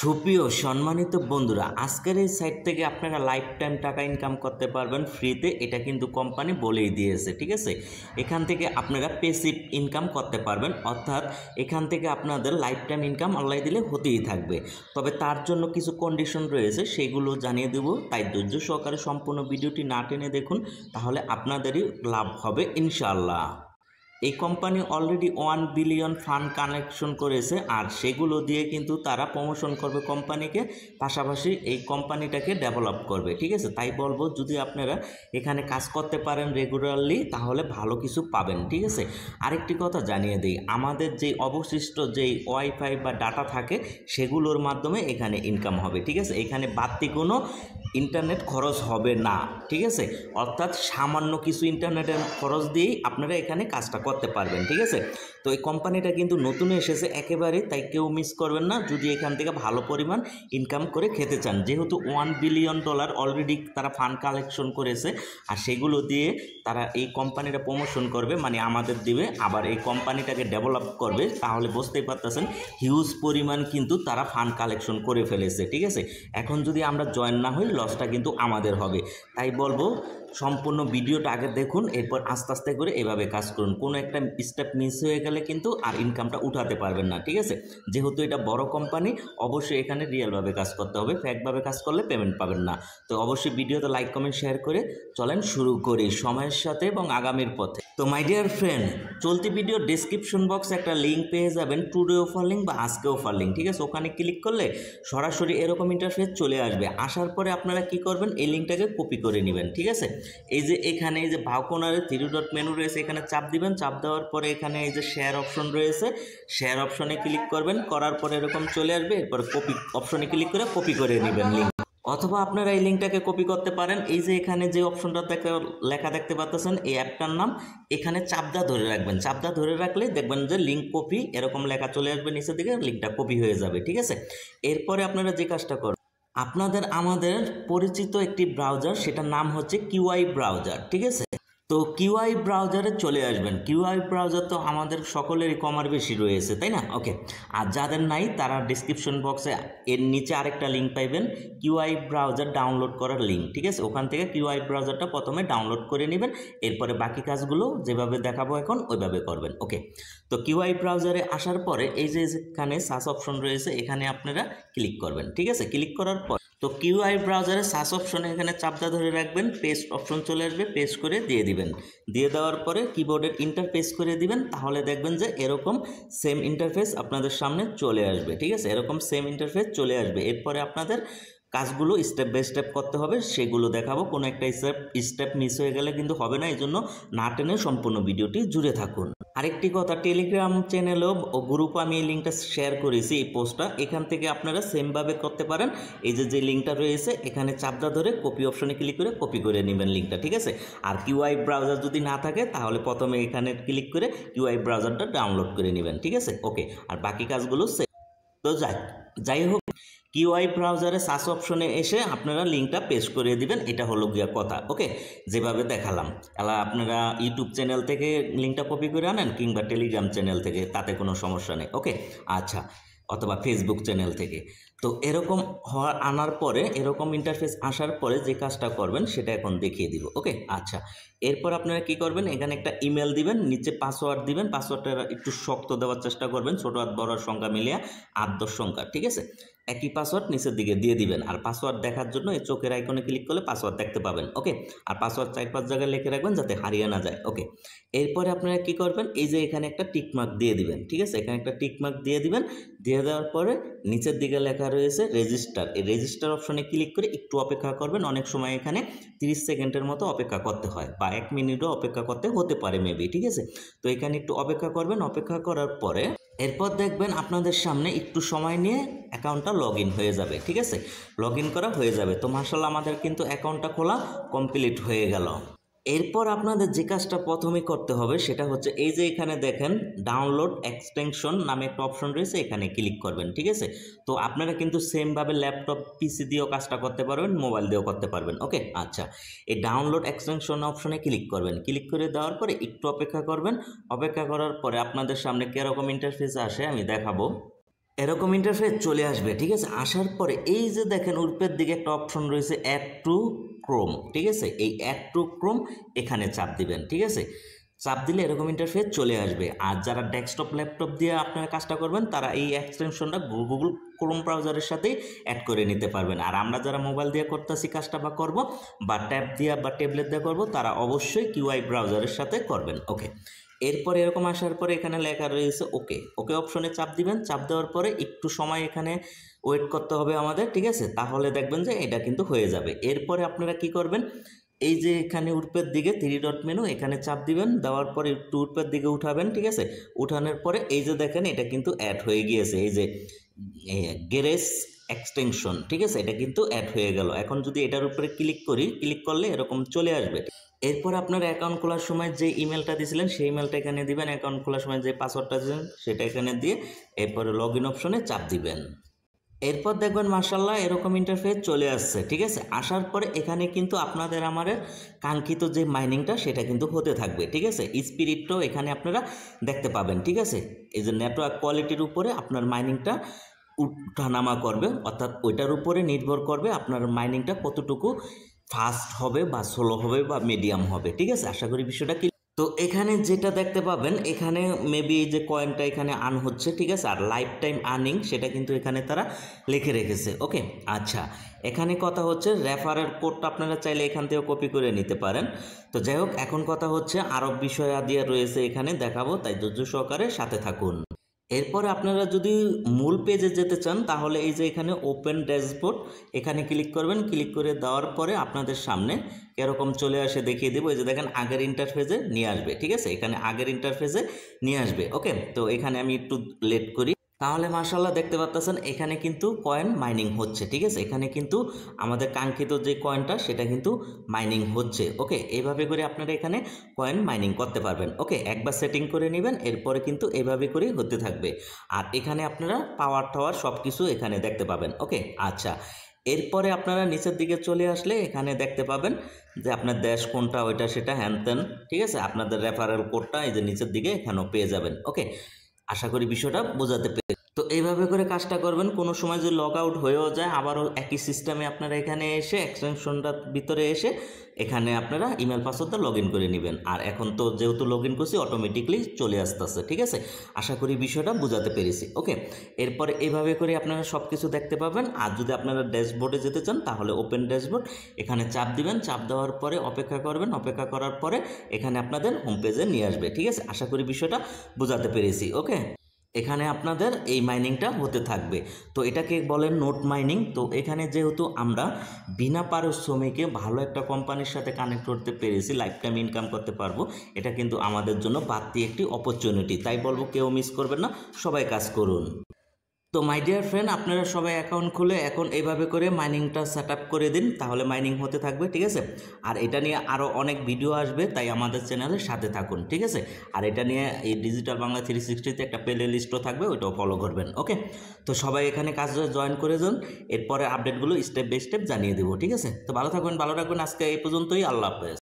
সুপ্রিয় সম্মানিত বন্ধুরা, আজকের এই সাইট থেকে আপনারা লাইফ টাইম টাকা ইনকাম করতে পারবেন ফ্রিতে এটা কিন্তু কোম্পানি বলেই দিয়েছে, ঠিক আছে? এখান থেকে আপনারা পেসিভ ইনকাম করতে পারবেন, অর্থাৎ এখান থেকে আপনাদের লাইফ টাইম ইনকাম অনলাইন দিলে হতেই থাকবে। তবে তার জন্য কিছু কন্ডিশন রয়েছে, সেগুলো জানিয়ে দেবো, তাই ধৈর্য সহকারে সম্পূর্ণ ভিডিওটি না টেনে দেখুন, তাহলে আপনাদেরই লাভ হবে, ইনশাআল্লাহ। এই company already one billion fund connection করেছে, আর সেগুলো দিয়ে কিন্তু তারা প্রমোশন করবে কোম্পানিকে পাশাপাশি এই কোম্পানিটাকে ডেভেলপ করবে, ঠিক আছে? তাই বলব, যদি আপনারা এখানে কাজ করতে পারেন রেগুলারলি তাহলে ভালো কিছু পাবেন, ঠিক আছে? আরেকটি কথা জানিয়ে দিই, আমাদের যে অবশিষ্ট যেই ওয়াইফাই বা ডাটা থাকে, সেগুলোর মাধ্যমে এখানে ইনকাম হবে, ঠিক আছে? এখানে বাড়তি কোনো ইন্টারনেট খরচ হবে না, ঠিক আছে? অর্থাৎ সামান্য কিছু ইন্টারনেটের খরচ দিয়েই আপনারা এখানে কাজটা করতে পারবেন, ঠিক আছে? তো এই কোম্পানিটা কিন্তু নতুন এসেছে একেবারে, তাই কেউ মিস করবেন না। যদি এখান থেকে ভালো পরিমাণ ইনকাম করে খেতে চান, যেহেতু ওয়ান বিলিয়ন ডলার অলরেডি তারা ফান্ড কালেকশন করেছে, আর সেগুলো দিয়ে তারা এই কোম্পানিটা প্রমোশন করবে মানে আমাদের দিবে। আবার এই কোম্পানিটাকে ডেভেলপ করবে, তাহলে বুঝতেই পারতেছেন হিউজ পরিমাণ কিন্তু তারা ফান্ড কালেকশন করে ফেলেছে, ঠিক আছে? এখন যদি আমরা জয়েন না হই লসটা কিন্তু আমাদের হবে। তাই বলব, সম্পূর্ণ ভিডিওটা আগে দেখুন, এরপর আস্তে আস্তে করে এভাবে কাজ করুন। কোনো একটা স্টেপ মিস হয়ে গেলে কিন্তু আর ইনকামটা উঠাতে পারবেন না, ঠিক আছে? যেহেতু এটা বড় কোম্পানি অবশ্যই এখানে রিয়েলভাবে কাজ করতে হবে ফ্যাকভাবে কাজ করলে পেমেন্ট পাবেন না। তো অবশ্যই ভিডিওতে লাইক কমেন্ট শেয়ার করে চলেন শুরু করি সময়ের সাথে এবং আগামীর পথে। তো মাই ডিয়ার ফ্রেন্ড চলতি ভিডিও ডিসক্রিপশন বক্সে একটা লিঙ্ক পেয়ে যাবেন টুডে অফার লিঙ্ক বা আজকে অফার লিঙ্ক ঠিক আছে? ওখানে ক্লিক করলে সরাসরি এরকম ইন্টারফেস চলে আসবে। আসার পরে আপনারা কি করবেন? এই লিঙ্কটাকে কপি করে নেবেন, ঠিক আছে? এই যে এখানে, এই যে ভাউকোনারে থ্রি ডট মেনু রয়েছে, এখানে চাপ দিবেন। চাপ দেওয়ার পরে এখানে এই যে শেয়ার অপশন রয়েছে শেয়ার অপশনে ক্লিক করবেন। করার পরে এরকম চলে আসবে, এরপর কপি অপশনে ক্লিক করে কপি করে নেবেন লিঙ্ক অথবা আপনারা এই লিঙ্কটাকে কপি করতে পারেন। এই যে এখানে যে অপশনটা লেখা দেখতে পাচ্ছেন, এই অ্যাপটার নাম এখানে চাপদা ধরে রাখবেন। চাপদা ধরে রাখলে দেখবেন যে লিঙ্ক কপি এরকম লেখা চলে আসবে নিচের দিকে লিঙ্কটা কপি হয়ে যাবে, ঠিক আছে? এরপরে আপনারা যে কাজটা করবেন আপনাদের, আমাদের পরিচিত একটি ব্রাউজার সেটার নাম হচ্ছে কিউআই ব্রাউজার ঠিক আছে? তো কিউআই ব্রাউজারে চলে আসবেন। কিউআই ব্রাউজার তো আমাদের সকলেরই কমার বেশি রয়েছে, তাই না? ওকে আর যাদের নাই, তারা ডিসক্রিপশন বক্সে এর নিচে আরেকটা লিঙ্ক পাইবেন কিউআই ব্রাউজার ডাউনলোড করার লিঙ্ক ঠিক আছে? ওখান থেকে কিউআই ব্রাউজারটা প্রথমে ডাউনলোড করে নেবেন, এরপরে বাকি কাজগুলো যেভাবে দেখাবো এখন, ওইভাবে করবেন ওকে তো কিউআই ব্রাউজারে আসার পরে এই যে এখানে সার্চ অপশন রয়েছে, এখানে আপনারা ক্লিক করবেন, ঠিক আছে? ক্লিক করার পর তো কিউআই ব্রাউজারে সার্চ অপশনে এখানে চাপটা ধরে রাখবেন, পেস্ট অপশন চলে আসবে, পেস্ট করে দিয়ে দিবেন। দিয়ে দেওয়ার পরে কিবোর্ডের ইন্টারফেস করে দিবেন, তাহলে দেখবেন যে এরকম সেম ইন্টারফেস আপনাদের সামনে চলে আসবে, ঠিক আছে? এরকম সেম ইন্টারফেস চলে আসবে। এরপরে আপনাদের কাজগুলো স্টেপ বাই স্টেপ করতে হবে, সেগুলো দেখাবো। কোনো একটা স্টেপ স্টেপ মিস হয়ে গেলে কিন্তু হবে না এই জন্য না টেনে সম্পূর্ণ ভিডিওটি জুড়ে থাকুন। আরেকটি কথা টেলিগ্রাম চ্যানেলও ও গ্রুপে আমি এই লিঙ্কটা শেয়ার করেছি, এই পোস্টটা এখান থেকে আপনারা সেমভাবে করতে পারেন। এই যে যে লিঙ্কটা রয়েছে, এখানে চাপদা ধরে কপি অপশনে ক্লিক করে কপি করে নেবেন লিঙ্কটা ঠিক আছে? আর কিউআই ব্রাউজার যদি না থাকে, তাহলে প্রথমে এখানে ক্লিক করে কিউআই ব্রাউজারটা ডাউনলোড করে নেবেন, ঠিক আছে? ওকে আর বাকি কাজগুলো সে তো যাই যাই হোক কিউআই ব্রাউজারে সার্চ অপশনে এসে আপনারা লিঙ্কটা পেস্ট করে দিবেন, এটা হলো গিয়া কথা, ওকে? যেভাবে দেখালাম। তাহলে আপনারা ইউটিউব চ্যানেল থেকে লিঙ্কটা কপি করে আনেন কিংবা টেলিগ্রাম চ্যানেল থেকে, তাতে কোনো সমস্যা নেই, ওকে? আচ্ছা অথবা ফেসবুক চ্যানেল থেকে। তো এরকম হওয়া, আনার পরে, এরকম ইন্টারফেস আসার পরে যে কাজটা করবেন, সেটা এখন দেখিয়ে দিব, ওকে? আচ্ছা এরপর আপনারা কি করবেন, এখানে একটা ইমেল দিবেন, নিচে পাসওয়ার্ড দিবেন পাসওয়ার্ডটা একটু শক্ত দেওয়ার চেষ্টা করবেন, ছোটো হাত বড় সংখ্যা মিলিয়ে আট দশ সংখ্যা, ঠিক আছে? একই পাসওয়ার্ড নিচের দিকে দিয়ে দিবেন। আর পাসওয়ার্ড দেখার জন্য এই চোখের আইকনে ক্লিক করলে পাসওয়ার্ড দেখতে পাবেন ওকে আর পাসওয়ার্ড চার পাঁচ জায়গায় লিখে রাখবেন যাতে হারিয়ে না যায় ওকে এরপরে আপনারা কি করবেন? এই যে এখানে একটা টিকমার্ক দিয়ে দিবেন, ঠিক আছে? এখানে একটা টিকমার্ক দিয়ে দিবেন। দিয়ে দেওয়ার পরে নিচের দিকে লেখা রয়েছে রেজিস্টার এই রেজিস্টার অপশনে ক্লিক করে একটু অপেক্ষা করবেন। অনেক সময় এখানে তিরিশ সেকেন্ডের মতো অপেক্ষা করতে হয় বা এক মিনিটও অপেক্ষা করতে হতে পারে মেবি ঠিক আছে? তো এখানে একটু অপেক্ষা করবেন। অপেক্ষা করার পরে এরপর দেখবেন আপনাদের সামনে একটু সময় নিয়ে অ্যাকাউন্টটা লগ হয়ে যাবে, ঠিক আছে? লগ করা হয়ে যাবে। তো মার্শাল আমাদের কিন্তু অ্যাকাউন্টটা খোলা কমপ্লিট হয়ে গেল। এরপর আপনাদের যে কাজটা প্রথমে করতে হবে সেটা হচ্ছে এই যে এখানে দেখেন ডাউনলোড এক্সটেনশন নামে একটা অপশন রয়েছে, এখানে ক্লিক করবেন, ঠিক আছে? তো আপনারা কিন্তু সেমভাবে ল্যাপটপ পিসি দিয়েও কাজটা করতে পারবেন মোবাইল দিয়েও করতে পারবেন ওকে আচ্ছা এই ডাউনলোড এক্সটেনশন অপশনে ক্লিক করবেন ক্লিক করে দেওয়ার পরে একটু অপেক্ষা করবেন, অপেক্ষা করার পরে আপনাদের সামনে কীরকম ইন্টারফেস আসে আমি দেখাবো। এরকম ইন্টারফেস চলে আসবে, ঠিক আছে? আসার পরে এই যে দেখেন উপরের দিকে একটা অপশন রয়েছে অ্যাড টু ক্রোম, ঠিক আছে? এই অ্যাড টু ক্রোম এখানে চাপ দিবেন, ঠিক আছে? চাপ দিলে এরকম ইন্টারফেস চলে আসবে। আর যারা ডেস্কটপ ল্যাপটপ দিয়ে আপনারা কাজটা করবেন, তারা এই এক্সটেনশনটা গুগল ক্রোম ব্রাউজারের সাথে অ্যাড করে নিতে পারবেন। আর আমরা যারা মোবাইল দিয়ে করতেছি কাজটা বা করব, বা ট্যাব দিয়ে বা ট্যাবলেট দিয়ে করব, তারা অবশ্যই কিউআই ব্রাউজারের সাথে করবেন। ওকে এরপর এরকম আসার পরে এখানে লেখা রয়েছে ওকে ওকে অপশনে চাপ দিবেন। চাপ দেওয়ার পরে একটু সময় এখানে ওয়েট করতে হবে আমাদের, ঠিক আছে? তাহলে দেখবেন যে এটা কিন্তু হয়ে যাবে। এরপরে আপনারা কি করবেন? এই যে এখানে উর্পের দিকে থ্রি ডট মেনু এখানে চাপ দিবেন। দেওয়ার পরে একটু উর্পের দিকে উঠাবেন, ঠিক আছে? উঠানোর পরে এই যে দেখেন, এটা কিন্তু অ্যাড হয়ে গিয়েছে। এই যে গেরেস এক্সটেনশন ঠিক আছে? এটা কিন্তু অ্যাড হয়ে গেল। এখন যদি এটার উপরে ক্লিক করি ক্লিক করলে এরকম চলে আসবে। এরপর আপনার অ্যাকাউন্ট খোলার সময় যে ইমেলটা দিয়েছিলেন, সেই ইমেলটা এখানে দিবেন। অ্যাকাউন্ট খোলার সময় যে পাসওয়ার্ডটা দিয়েছেন সেটা এখানে দিয়ে এরপরে লগ ইন অপশনে চাপ দিবেন। এরপর দেখবেন মার্শাল্লাহ এরকম ইন্টারফেস চলে আসছে, ঠিক আছে? আসার পরে এখানে কিন্তু আপনাদের আমার কাঙ্ক্ষিত যে মাইনিংটা সেটা কিন্তু হতে থাকবে, ঠিক আছে? স্পিরিটটাও এখানে আপনারা দেখতে পাবেন, ঠিক আছে? এই যে নেটওয়ার্ক কোয়ালিটির উপরে আপনার মাইনিংটা উঠানামা করবে, অর্থাৎ ওইটার উপরে নির্ভর করবে আপনার মাইনিংটা কতটুকু ফাস্ট হবে বা স্লো হবে বা মিডিয়াম হবে, ঠিক আছে? আশা করি বিষয়টা কি তো এখানে যেটা দেখতে পাবেন, এখানে মেবি যে কয়েনটা এখানে আন হচ্ছে, ঠিক আছে? আর লাইফ টাইম আর্নিং সেটা কিন্তু এখানে তারা লিখে রেখেছে ওকে আচ্ছা এখানে কথা হচ্ছে রেফারের কোডটা আপনারা চাইলে এখান থেকে কপি করে নিতে পারেন। তো যাই হোক, এখন কথা হচ্ছে আরও বিষয় আদিয়া রয়েছে এখানে, দেখাবো, তাই ধৈর্য সহকারে সাথে থাকুন। এরপরে আপনারা যদি মূল পেজে যেতে চান, তাহলে এই যে এখানে ওপেন ড্যাশবোর্ড এখানে ক্লিক করবেন ক্লিক করে দেওয়ার পরে আপনাদের সামনে এরকম চলে আসে, দেখিয়ে দেবো। এই যে দেখেন, আগের ইন্টারফেসে নিয়ে আসবে, ঠিক আছে? এখানে আগের ইন্টারফেসে নিয়ে আসবে ওকে তো এখানে আমি একটু লেট করি। তাহলে মার্শাল্লাহ দেখতে পাচ্ছেন এখানে কিন্তু কয়েন মাইনিং হচ্ছে, ঠিক আছে? এখানে কিন্তু আমাদের কাঙ্ক্ষিত যে কয়েনটা সেটা কিন্তু মাইনিং হচ্ছে ওকে এইভাবে করে আপনারা এখানে কয়েন মাইনিং করতে পারবেন ওকে একবার সেটিং করে নেবেন, এরপরে কিন্তু এইভাবে করেই হতে থাকবে। আর এখানে আপনারা পাওয়ার টাওয়ার সব কিছু এখানে দেখতে পাবেন ওকে আচ্ছা এরপরে আপনারা নিচের দিকে চলে আসলে এখানে দেখতে পাবেন যে আপনার দেশ কোনটা, ওইটা, সেটা হ্যান ত্যান ঠিক আছে? আপনাদের রেফারেল কোডটা এই যে নিচের দিকে এখানেও পেয়ে যাবেন ওকে আশা করি বিষয়টা বোঝাতে পেরে তো এইভাবে করে কাজটা করবেন। কোনো সময় যদি লগ আউট হয়েও যায়, আবারও একই সিস্টেমে আপনারা এখানে এসে এক্সটেনশনটার ভিতরে এসে এখানে আপনারা ইমেল পাসওয়ার্ডটা লগ ইন করে নেবেন। আর এখন তো যেহেতু লগ ইন করছি অটোমেটিকলি চলে আসতেছে, ঠিক আছে? আশা করি বিষয়টা বোঝাতে পেরেছি ওকে এরপরে এইভাবে করে আপনারা সব কিছু দেখতে পাবেন। আর যদি আপনারা ড্যাশবোর্ডে যেতে চান, তাহলে ওপেন ড্যাশবোর্ড এখানে চাপ দিবেন। চাপ দেওয়ার পরে অপেক্ষা করবেন। অপেক্ষা করার পরে এখানে আপনাদের হোম পেজে নিয়ে আসবে, ঠিক আছে? আশা করি বিষয়টা বোঝাতে পেরেছি ওকে এখানে আপনাদের এই মাইনিংটা হতে থাকবে। তো এটাকে বলেন নোট মাইনিং তো এখানে যেহেতু আমরা বিনা পারিশ্রমিকে ভালো একটা কোম্পানির সাথে কানেক্ট করতে পেরেছি লাইফ টাইম ইনকাম করতে পারব, এটা কিন্তু আমাদের জন্য বাড়তি একটি অপরচুনিটি তাই বলব, কেউ মিস করবেন না, সবাই কাজ করুন। তো মাই ডিয়ার ফ্রেন্ড আপনারা সবাই অ্যাকাউন্ট খুলে এখন এইভাবে করে মাইনিংটা সেট করে দিন, তাহলে মাইনিং হতে থাকবে, ঠিক আছে? আর এটা নিয়ে আরও অনেক ভিডিও আসবে, তাই আমাদের চ্যানেলের সাথে থাকুন, ঠিক আছে? আর এটা নিয়ে এই ডিজিটাল বাংলা থ্রি সিক্সটিতে একটা প্লে লিস্টও থাকবে, ওইটাও ফলো করবেন ওকে তো সবাই এখানে কাজে জয়েন করে যান এরপরে আপডেটগুলো স্টেপ বাই স্টেপ জানিয়ে দেবো, ঠিক আছে? তো ভালো থাকবেন, ভালো রাখবেন আজকে এই পর্যন্তই, আল্লাহ হাফেজ।